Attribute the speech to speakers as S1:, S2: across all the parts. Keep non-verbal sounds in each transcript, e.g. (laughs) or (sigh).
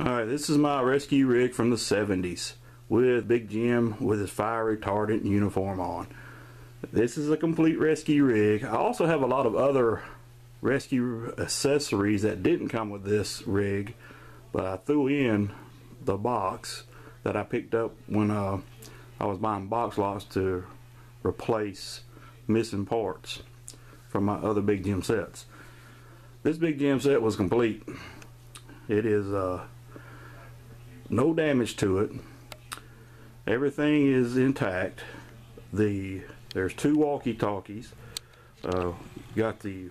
S1: Alright, this is my rescue rig from the 70s with Big Jim with his fire retardant uniform on. This is a complete rescue rig. I also have a lot of other rescue accessories that didn't come with this rig, but I threw in the box that I picked up when uh, I was buying box lots to replace missing parts from my other Big Jim sets. This Big Jim set was complete. It is uh, no damage to it. Everything is intact. The there's two walkie-talkies. Uh, got the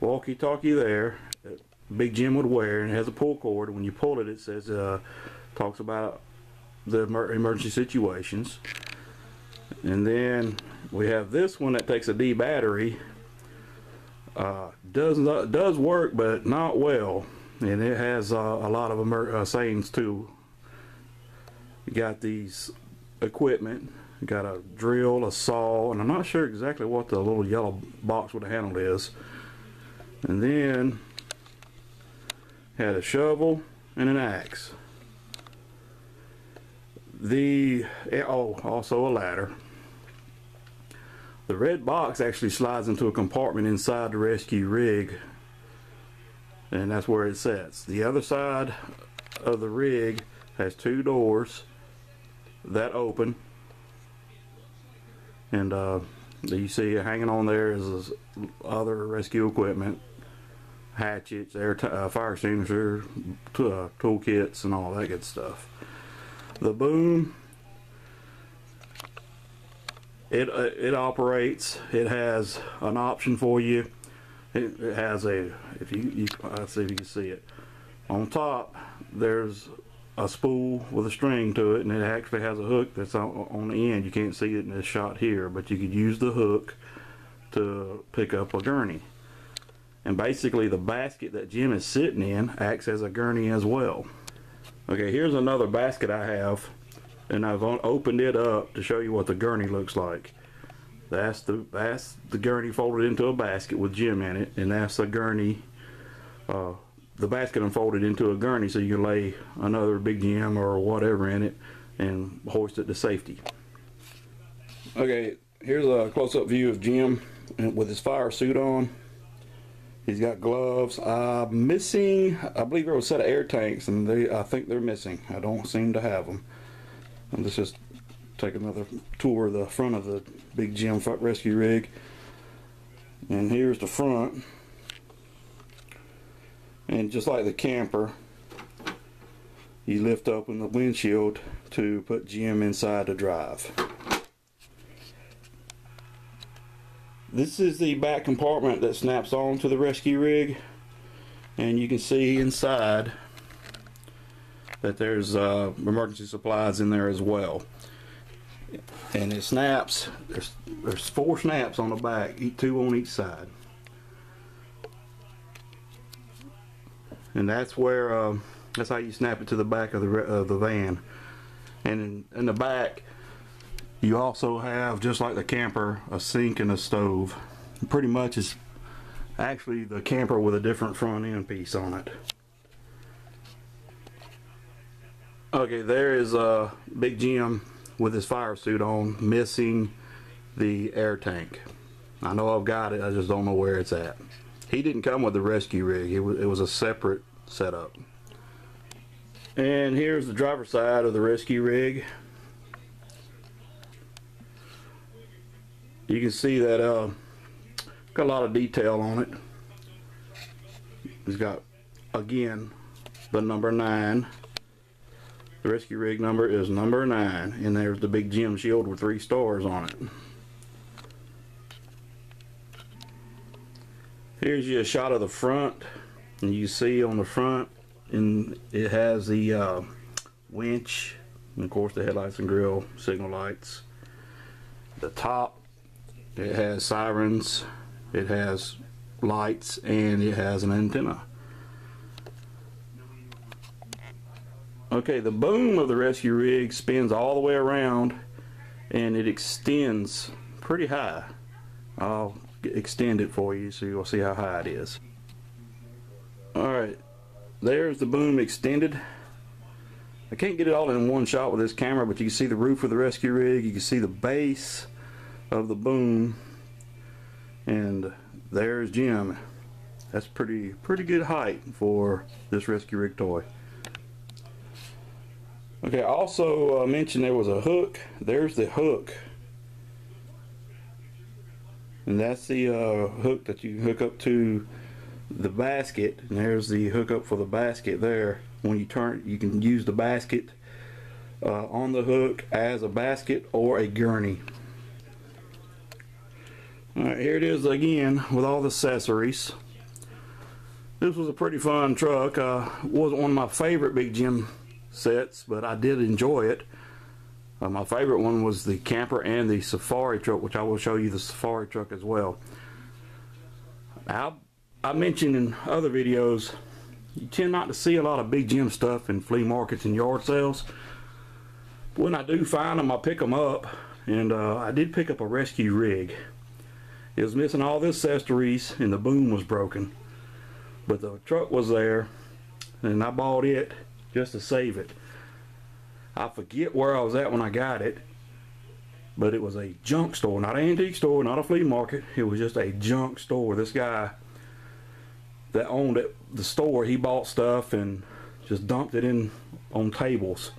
S1: walkie-talkie there that Big Jim would wear and it has a pull cord. When you pull it, it says uh, talks about the emer emergency situations. And then we have this one that takes a D battery. Uh, does not, does work, but not well, and it has uh, a lot of uh, sayings too. You got these equipment. You got a drill, a saw, and I'm not sure exactly what the little yellow box with the handle is. And then had a shovel and an axe. The oh, also a ladder. The red box actually slides into a compartment inside the rescue rig and that's where it sits. The other side of the rig has two doors that open and uh, you see hanging on there is other rescue equipment hatchets, air uh, fire extinguisher, uh, toolkits and all that good stuff. The boom it uh, it operates it has an option for you it, has a if you, you let's see if you can see it. On top there's a spool with a string to it and it actually has a hook that's on, on the end. You can't see it in this shot here but you could use the hook to pick up a gurney. And basically the basket that Jim is sitting in acts as a gurney as well. Okay here's another basket I have and I've opened it up to show you what the gurney looks like. That's the that's the gurney folded into a basket with Jim in it, and that's the gurney. Uh, the basket unfolded into a gurney so you can lay another big Jim or whatever in it and hoist it to safety. Okay, here's a close-up view of Jim with his fire suit on. He's got gloves. Uh, missing, I believe there was a set of air tanks, and they I think they're missing. I don't seem to have them. And let's just take another tour of the front of the big Jim rescue rig. And here's the front. And just like the camper, you lift open the windshield to put Jim inside to drive. This is the back compartment that snaps onto the rescue rig and you can see inside that there's uh, emergency supplies in there as well. And it snaps, there's, there's four snaps on the back, two on each side. And that's where, uh, that's how you snap it to the back of the, of the van. And in, in the back, you also have, just like the camper, a sink and a stove. Pretty much is actually the camper with a different front end piece on it. Okay, there is uh, Big Jim with his fire suit on, missing the air tank. I know I've got it, I just don't know where it's at. He didn't come with the rescue rig, it was, it was a separate setup. And here's the driver's side of the rescue rig. You can see that uh, got a lot of detail on it. He's got, again, the number 9 the rescue rig number is number 9 and there's the big Jim shield with three stars on it. Here's you a shot of the front and you see on the front and it has the uh, winch and of course the headlights and grill signal lights. The top it has sirens, it has lights and it has an antenna. Okay, the boom of the rescue rig spins all the way around and it extends pretty high. I'll extend it for you so you'll see how high it is. Alright, there's the boom extended. I can't get it all in one shot with this camera, but you can see the roof of the rescue rig. You can see the base of the boom. And there's Jim. That's pretty pretty good height for this rescue rig toy. Okay, also uh, mentioned there was a hook. There's the hook. And that's the uh, hook that you hook up to the basket. And there's the hookup for the basket there. When you turn, you can use the basket uh, on the hook as a basket or a gurney. Alright, here it is again with all the accessories. This was a pretty fun truck. Uh, wasn't one of my favorite Big Jim sets, but I did enjoy it. Uh, my favorite one was the camper and the safari truck, which I will show you the safari truck as well. I, I mentioned in other videos, you tend not to see a lot of Big Jim stuff in flea markets and yard sales. When I do find them, I pick them up, and uh, I did pick up a rescue rig. It was missing all the accessories and the boom was broken. But the truck was there and I bought it just to save it. I forget where I was at when I got it. But it was a junk store, not an antique store, not a flea market. It was just a junk store. This guy that owned it, the store, he bought stuff and just dumped it in on tables.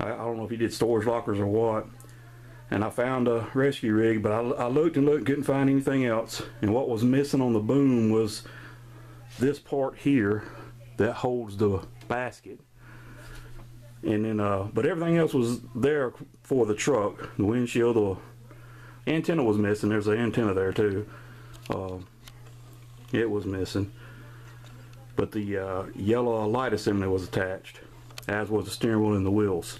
S1: I, I don't know if he did storage lockers or what and I found a rescue rig, but I, I looked and looked, couldn't find anything else. And what was missing on the boom was this part here that holds the basket. And then, uh, but everything else was there for the truck. The windshield, the antenna was missing. There's an antenna there too. Uh, it was missing. But the uh, yellow light assembly was attached, as was the steering wheel and the wheels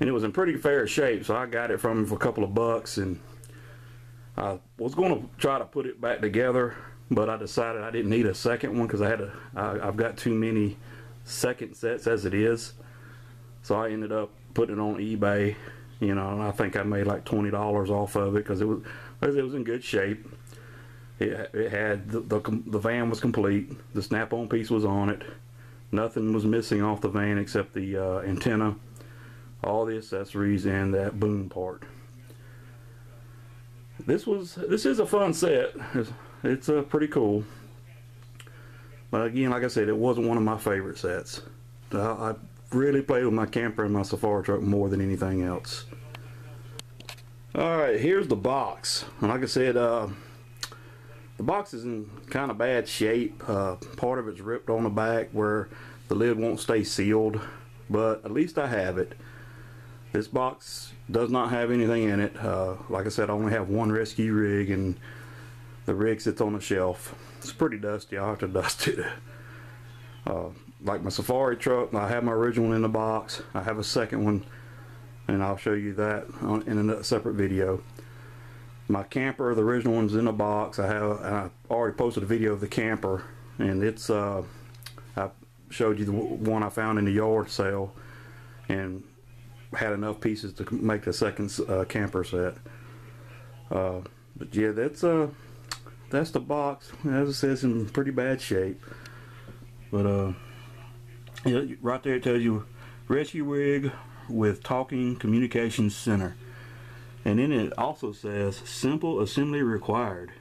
S1: and it was in pretty fair shape so I got it from him for a couple of bucks and I was going to try to put it back together but I decided I didn't need a second one because I had a I, I've got too many second sets as it is so I ended up putting it on eBay you know and I think I made like $20 off of it because it was it was in good shape it, it had the, the, the van was complete the snap-on piece was on it nothing was missing off the van except the uh, antenna all the accessories and that boom part. This was this is a fun set. It's uh, pretty cool. But again, like I said, it wasn't one of my favorite sets. I, I really played with my camper and my safari truck more than anything else. Alright, here's the box. And like I said, uh, the box is in kind of bad shape. Uh, part of it's ripped on the back where the lid won't stay sealed. But at least I have it. This box does not have anything in it. Uh, like I said, I only have one rescue rig and the rig sits on a shelf. It's pretty dusty. I'll have to (laughs) dust it. Uh, like my safari truck, I have my original in the box. I have a second one and I'll show you that in a separate video. My camper, the original one's in the box. I have I already posted a video of the camper and it's uh, I showed you the one I found in the yard sale and had enough pieces to make the second uh, camper set. Uh, but yeah, that's uh, that's the box. As it says, in pretty bad shape. But uh, yeah, right there it tells you rescue rig with talking communications center, and then it also says simple assembly required.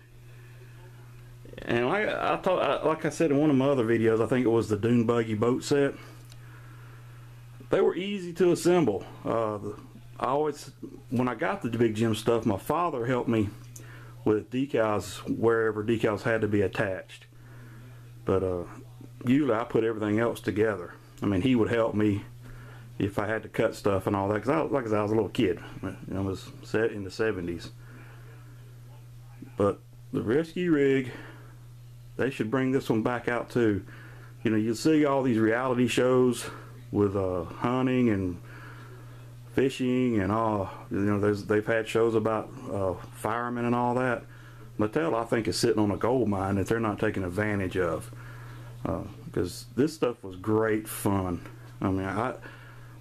S1: And like I thought, like I said in one of my other videos, I think it was the Dune Buggy boat set they were easy to assemble. Uh, I always, when I got the Big Jim stuff, my father helped me with decals wherever decals had to be attached. But uh, usually I put everything else together. I mean, he would help me if I had to cut stuff and all that. Because I, like I I was a little kid. I was set in the 70s. But the rescue rig, they should bring this one back out too. You know, you see all these reality shows with uh, hunting and fishing and all. You know, they've had shows about uh, firemen and all that. Mattel, I think, is sitting on a gold mine that they're not taking advantage of. Because uh, this stuff was great fun. I mean, I,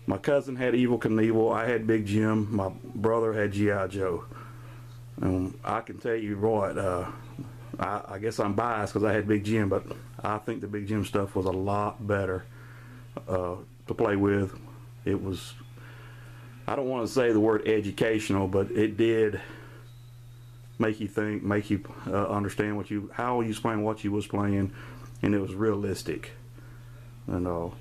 S1: my cousin had Evel Knievel. I had Big Jim. My brother had G.I. Joe. And I can tell you what, uh, I, I guess I'm biased because I had Big Jim, but I think the Big Jim stuff was a lot better uh, to play with. It was, I don't want to say the word educational, but it did make you think, make you uh, understand what you, how you was playing, what you was playing, and it was realistic. And all,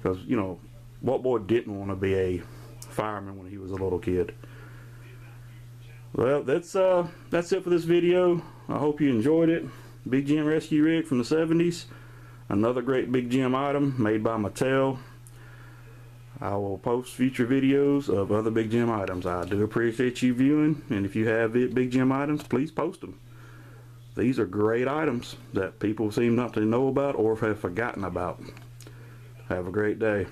S1: because you know, what boy didn't want to be a fireman when he was a little kid? Well, that's uh, that's it for this video. I hope you enjoyed it. Big Jim rescue rig from the 70s. Another great Big Jim item made by Mattel. I will post future videos of other Big Jim items. I do appreciate you viewing, and if you have Big Jim items, please post them. These are great items that people seem not to know about or have forgotten about. Have a great day.